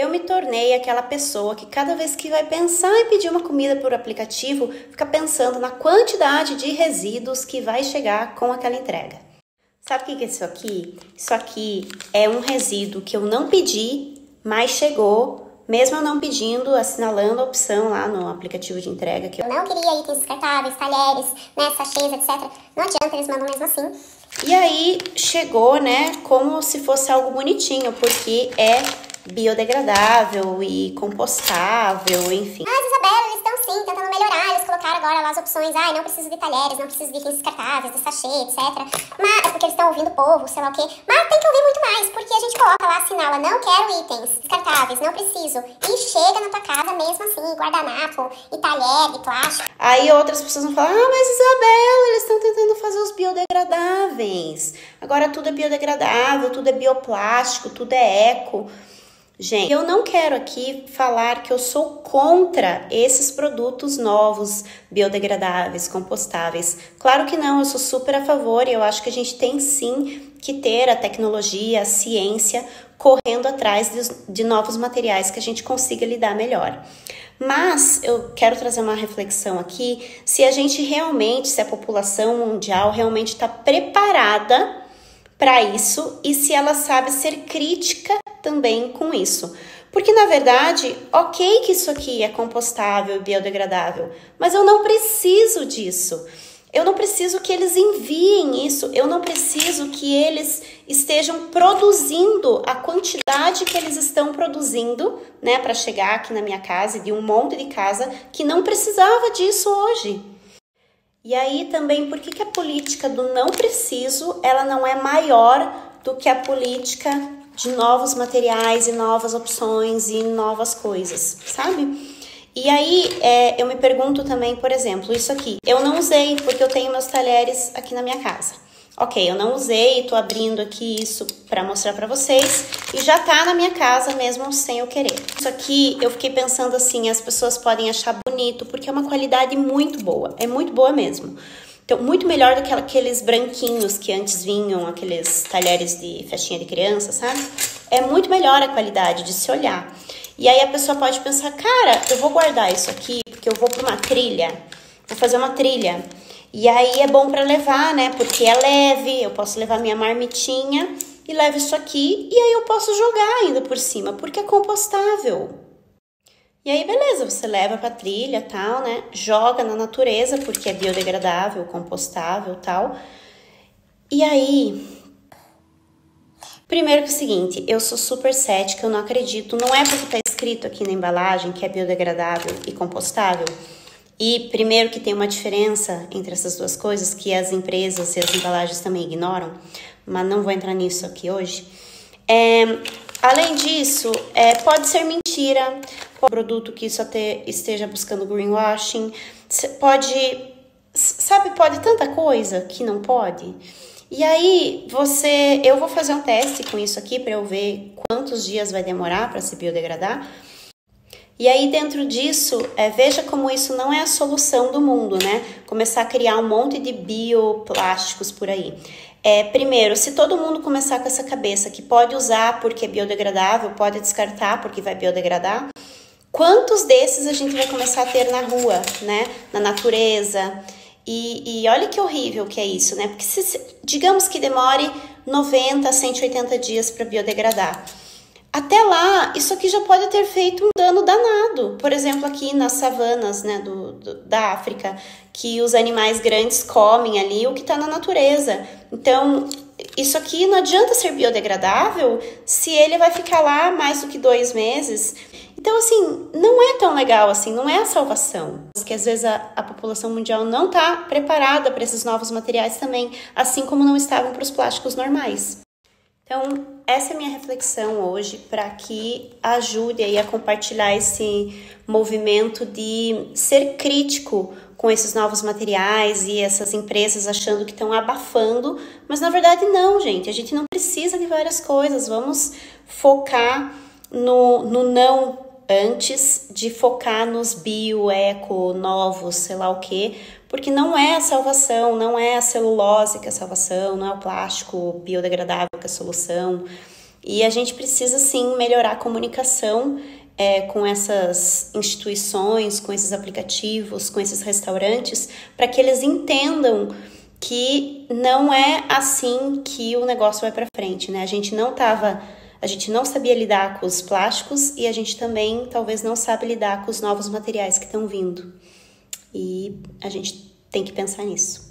Eu me tornei aquela pessoa que cada vez que vai pensar em pedir uma comida por aplicativo, fica pensando na quantidade de resíduos que vai chegar com aquela entrega. Sabe o que é isso aqui? Isso aqui é um resíduo que eu não pedi, mas chegou, mesmo eu não pedindo, assinalando a opção lá no aplicativo de entrega. Que eu não queria itens descartáveis, talheres, né, sachês, etc. Não adianta, eles mandam mesmo assim. E aí chegou, né, como se fosse algo bonitinho, porque é biodegradável e compostável, enfim. Mas, Isabela, eles estão sim tentando melhorar. Eles colocaram agora lá as opções. Ai, não preciso de talheres, não preciso de itens descartáveis, de sachê, etc. Mas, é porque eles estão ouvindo o povo, sei lá o quê. Mas tem que ouvir muito mais, porque a gente coloca lá, assinala, não quero itens descartáveis, não preciso. E chega na tua casa mesmo assim, guardanapo e talher de plástico. Aí outras pessoas vão falar, ah, mas Isabela, eles estão tentando fazer os biodegradáveis. Agora tudo é biodegradável, tudo é bioplástico, tudo é eco. Gente, eu não quero aqui falar que eu sou contra esses produtos novos, biodegradáveis, compostáveis. Claro que não, eu sou super a favor e eu acho que a gente tem sim que ter a tecnologia, a ciência correndo atrás de, de novos materiais que a gente consiga lidar melhor. Mas eu quero trazer uma reflexão aqui se a gente realmente, se a população mundial realmente está preparada para isso e se ela sabe ser crítica também com isso. Porque na verdade, ok que isso aqui é compostável e biodegradável, mas eu não preciso disso. Eu não preciso que eles enviem isso, eu não preciso que eles estejam produzindo a quantidade que eles estão produzindo, né, para chegar aqui na minha casa e de um monte de casa que não precisava disso hoje. E aí também, por que, que a política do não preciso, ela não é maior do que a política de novos materiais e novas opções e novas coisas, sabe? E aí é, eu me pergunto também, por exemplo, isso aqui. Eu não usei porque eu tenho meus talheres aqui na minha casa. Ok, eu não usei, tô abrindo aqui isso para mostrar para vocês e já tá na minha casa mesmo sem eu querer. Isso aqui eu fiquei pensando assim, as pessoas podem achar bonito porque é uma qualidade muito boa, é muito boa mesmo. Então, muito melhor do que aqueles branquinhos que antes vinham, aqueles talheres de festinha de criança, sabe? É muito melhor a qualidade de se olhar. E aí a pessoa pode pensar, cara, eu vou guardar isso aqui porque eu vou para uma trilha, vou fazer uma trilha. E aí é bom para levar, né? Porque é leve, eu posso levar minha marmitinha e levo isso aqui e aí eu posso jogar ainda por cima, porque é compostável. E aí, beleza, você leva pra trilha tal, né? Joga na natureza, porque é biodegradável, compostável tal. E aí. Primeiro que é o seguinte, eu sou super cética, eu não acredito. Não é porque tá escrito aqui na embalagem que é biodegradável e compostável. E primeiro que tem uma diferença entre essas duas coisas que as empresas e as embalagens também ignoram, mas não vou entrar nisso aqui hoje. É, além disso, é, pode ser mentira, produto que só te, esteja buscando greenwashing, pode, sabe, pode tanta coisa que não pode. E aí você, eu vou fazer um teste com isso aqui para eu ver quantos dias vai demorar para se biodegradar. E aí dentro disso, é, veja como isso não é a solução do mundo, né? Começar a criar um monte de bioplásticos por aí. É, primeiro, se todo mundo começar com essa cabeça que pode usar porque é biodegradável, pode descartar porque vai biodegradar, Quantos desses a gente vai começar a ter na rua, né? Na natureza. E, e olha que horrível que é isso, né? Porque se, digamos que demore 90 a 180 dias para biodegradar. Até lá, isso aqui já pode ter feito um dano danado. Por exemplo, aqui nas savanas né, do, do da África, que os animais grandes comem ali o que está na natureza. Então, isso aqui não adianta ser biodegradável se ele vai ficar lá mais do que dois meses. Então, assim, não é tão legal assim, não é a salvação. Que às vezes a, a população mundial não está preparada para esses novos materiais também, assim como não estavam para os plásticos normais. Então, essa é a minha reflexão hoje para que ajude aí a compartilhar esse movimento de ser crítico com esses novos materiais e essas empresas achando que estão abafando, mas na verdade não, gente. A gente não precisa de várias coisas. Vamos focar no, no não antes de focar nos bio, eco, novos, sei lá o que, porque não é a salvação, não é a celulose que é a salvação, não é o plástico biodegradável que é a solução. E a gente precisa sim melhorar a comunicação é, com essas instituições, com esses aplicativos, com esses restaurantes, para que eles entendam que não é assim que o negócio vai para frente, né? A gente não tava, a gente não sabia lidar com os plásticos e a gente também talvez não sabe lidar com os novos materiais que estão vindo. E a gente tem que pensar nisso.